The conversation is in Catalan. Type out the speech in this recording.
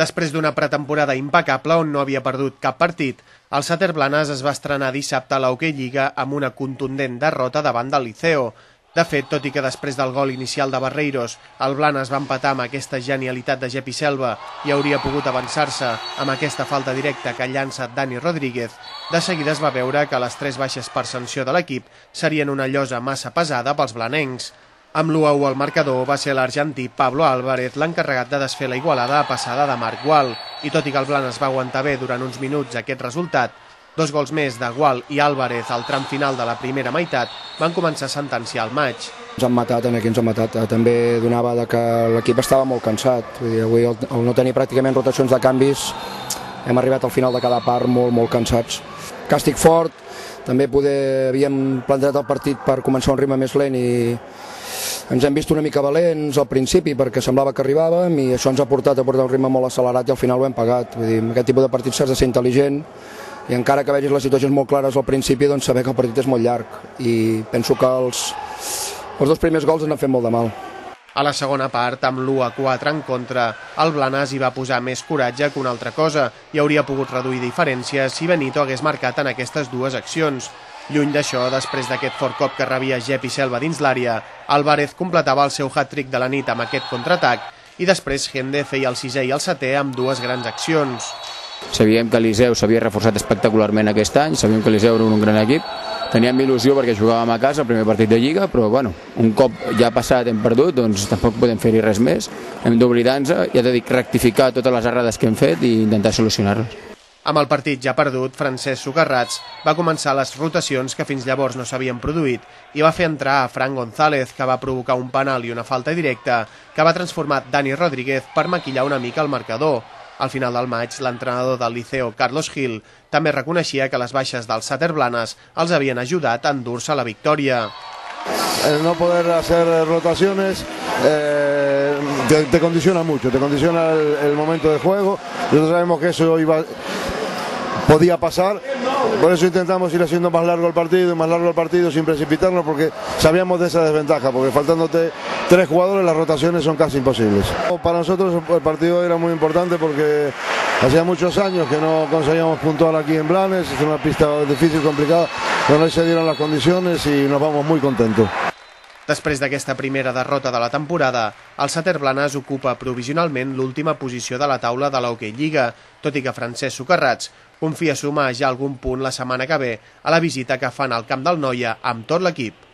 Després d'una pretemporada impecable on no havia perdut cap partit, el Sater Blanes es va estrenar dissabte a l'Hockey Lliga amb una contundent derrota davant del Liceo. De fet, tot i que després del gol inicial de Barreiros, el Blanes va empatar amb aquesta genialitat de Jepi Selva i hauria pogut avançar-se amb aquesta falta directa que llança Dani Rodríguez, de seguida es va veure que les tres baixes per sanció de l'equip serien una llosa massa pesada pels blanencs. Amb l'1-1 al marcador va ser l'argentí Pablo Álvarez l'encarregat de desfer la igualada a passada de Marc Gual, i tot i que el Blanes va aguantar bé durant uns minuts aquest resultat, dos gols més de Gual i Álvarez al tram final de la primera meitat van començar a sentenciar el maig. Ens han matat, aquí ens han matat. Eh, també donava de que l'equip estava molt cansat. Vull dir, avui, el no tenir pràcticament rotacions de canvis, hem arribat al final de cada part molt, molt cansats. Càstig fort, també poder, havíem plantejat el partit per començar un ritme més lent i ens hem vist una mica valents al principi perquè semblava que arribàvem i això ens ha portat a portar un ritme molt accelerat i al final ho hem pagat. Vull dir, en aquest tipus de partits s'has de ser intel·ligent i encara que vegis les situacions molt clares al principi, doncs saber que el partit és molt llarg i penso que els, els dos primers gols ens han fet molt de mal. A la segona part, amb l'1 a 4 en contra, el Blanes hi va posar més coratge que una altra cosa i hauria pogut reduir diferències si Benito hagués marcat en aquestes dues accions. Lluny d'això, després d'aquest fort cop que rebia Jep i Selva dins l'àrea, Álvarez completava el seu hat-trick de la nit amb aquest contraatac i després Hende feia el sisè i el setè amb dues grans accions. Sabíem que l'Iseu s'havia reforçat espectacularment aquest any, sabíem que l'Iseu era un gran equip, teníem il·lusió perquè jugàvem a casa el primer partit de Lliga, però bueno, un cop ja passat hem perdut, doncs tampoc podem fer-hi res més. Hem d'oblidar-nos, ja t'he dit, rectificar totes les errades que hem fet i intentar solucionar-les. Amb el partit ja perdut, Francesc Socarrats va començar les rotacions que fins llavors no s'havien produït i va fer entrar a Fran González, que va provocar un penal i una falta directa que va transformar Dani Rodríguez per maquillar una mica el marcador. Al final del maig, l'entrenador del Liceo, Carlos Gil, també reconeixia que les baixes dels Sater Blanes els havien ajudat a endur-se la victòria. El no poder hacer rotaciones eh, te, te, condiciona mucho, te condiciona el, el momento de juego. Nosotros sabemos que eso iba, podía pasar. Por eso intentamos ir haciendo más largo el partido y más largo el partido sin precipitarnos porque sabíamos de esa desventaja, porque faltándote tres jugadores las rotaciones son casi imposibles. Para nosotros el partido era muy importante porque hacía muchos años que no conseguíamos puntuar aquí en Blanes, es una pista difícil, complicada, pero hoy se dieron las condiciones y nos vamos muy contentos. Després d'aquesta primera derrota de la temporada, el Sater Blanes ocupa provisionalment l'última posició de la taula de l'Hockey Lliga, tot i que Francesc Socarrats confia sumar ja algun punt la setmana que ve a la visita que fan al Camp del Noia amb tot l'equip.